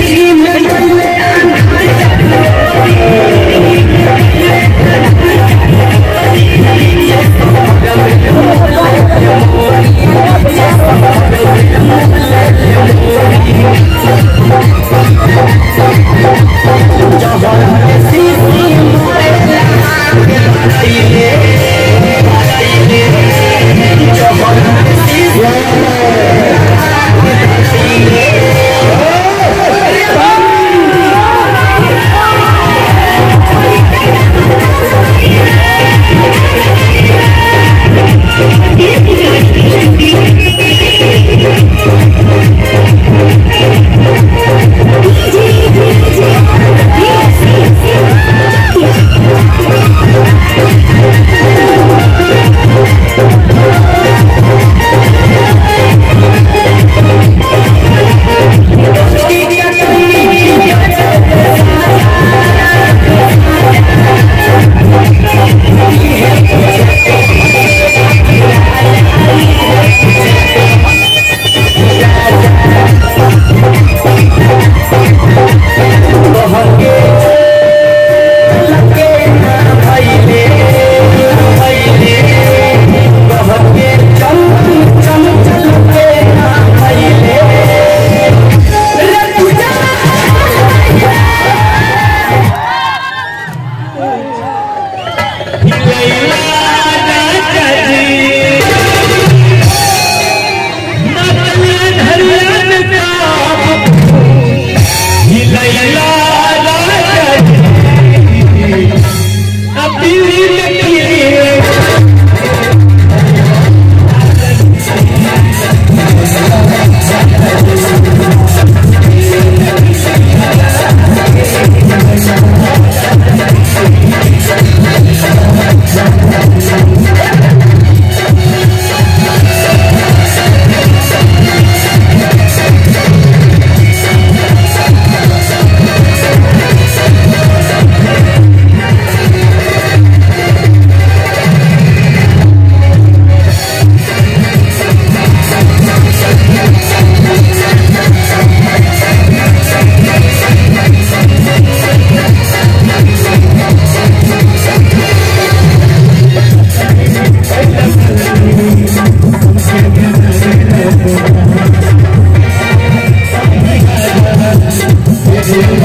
Amen.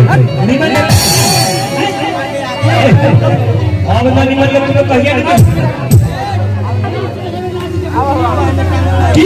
निमन ना निमन ले तो कहिया नहीं कि